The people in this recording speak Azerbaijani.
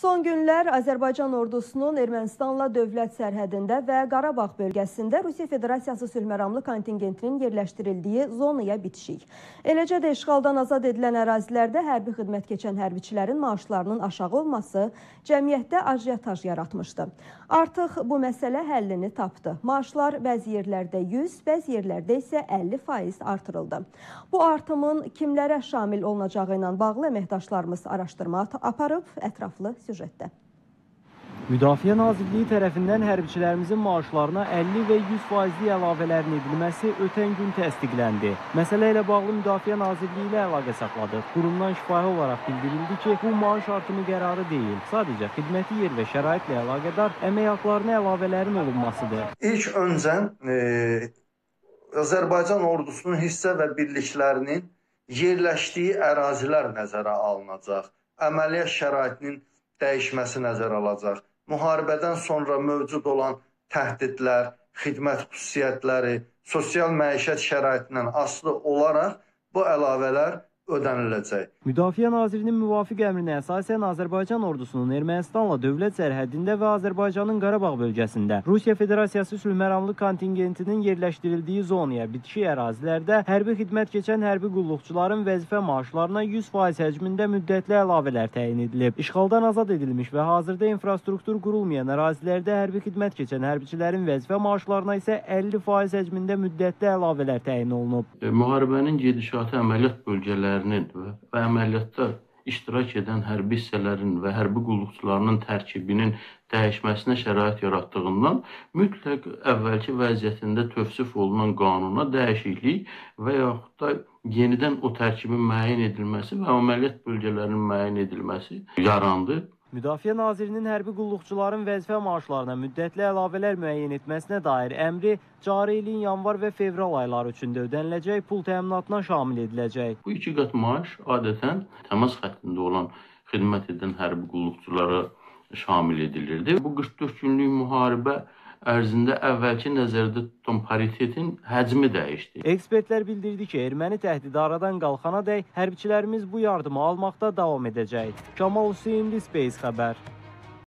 Son günlər Azərbaycan ordusunun Ermənistanla dövlət sərhədində və Qarabağ bölgəsində Rusiya Federasiyası sülhməramlı kontingentinin yerləşdirildiyi zonaya bitişik. Eləcə də işğaldan azad edilən ərazilərdə hərbi xidmət keçən hərbiçilərin maaşlarının aşağı olması cəmiyyətdə ajiotaj yaratmışdı. Artıq bu məsələ həllini tapdı. Maaşlar bəzi yerlərdə 100, bəzi yerlərdə isə 50% artırıldı. Bu artımın kimlərə şamil olunacağı ilə bağlı əməkdaşlarımız araşdırma aparıb, ətraflı süjetdə. Müdafiə Nazirliyi tərəfindən hərbiçilərimizin maaşlarına 50 və 100 faizli əlavələrin edilməsi ötən gün təsdiqləndi. Məsələ ilə bağlı Müdafiə Nazirliyi ilə əlaqə saxladıq. Qurumdan şifahi olaraq bildirildi ki, bu maaş artımı qərarı deyil, sadəcə xidməti yer və şəraitlə əlaqədar əmək haqlarına əlavələrin olunmasıdır. İlk öncən e, Azərbaycan ordusunun hissə və birliklərinin yerləşdiyi ərazilər nəzərə alınacaq. Əməliyyat şəraitinin dəyişməsi nəzərə alacaq. Müharibədən sonra mövcud olan təhdidlər, xidmət xüsusiyyətləri, sosial məişət şəraitindən asılı olaraq bu əlavələr ödəniləcək. Müdafiə Nazirinin müvafiq əmrinə əsasən Azərbaycan ordusunun Ermənistanla dövlət sərhədində və Azərbaycanın Qarabağ bölgəsində Rusiya Federasiyası sülhməramlı kontingentinin yerləşdirildiyi zonaya bitişik ərazilərdə hərbi xidmət keçən hərbi qulluqçuların vəzifə maaşlarına 100% həcmində müddətli əlavələr təyin edilib. İşğaldan azad edilmiş və hazırda infrastruktur qurulmayan ərazilərdə hərbi xidmət keçən hərbiçilərin vəzifə maaşlarına isə 50% həcmində müddətli əlavələr təyin olunub. E, müharibənin gedişatı əməliyyat bölgələri hissələrinin və əməliyyatda iştirak edən hərbi hissələrin və hərbi qulluqçularının tərkibinin dəyişməsinə şərait yaratdığından mütləq əvvəlki vəziyyətində tövsif olunan qanuna dəyişiklik və yaxud da yenidən o tərkibin müəyyən edilməsi və əməliyyat bölgələrinin müəyyən edilməsi yarandı. Müdafiə Nazirinin hərbi qulluqçuların vəzifə maaşlarına müddətli əlavələr müəyyən etməsinə dair əmri cari ilin yanvar və fevral ayları üçün də ödəniləcək pul təminatına şamil ediləcək. Bu iki qat maaş adətən təmas xəttində olan xidmət edən hərbi qulluqçulara şamil edilirdi. Bu 44 günlük müharibə ərzində əvvəlki nəzərdə tutan paritetin həcmi dəyişdi. Ekspertlər bildirdi ki, erməni təhdidi aradan qalxana dək hərbiçilərimiz bu yardımı almaqda davam edəcək. Kamal Hüseynli Space xəbər.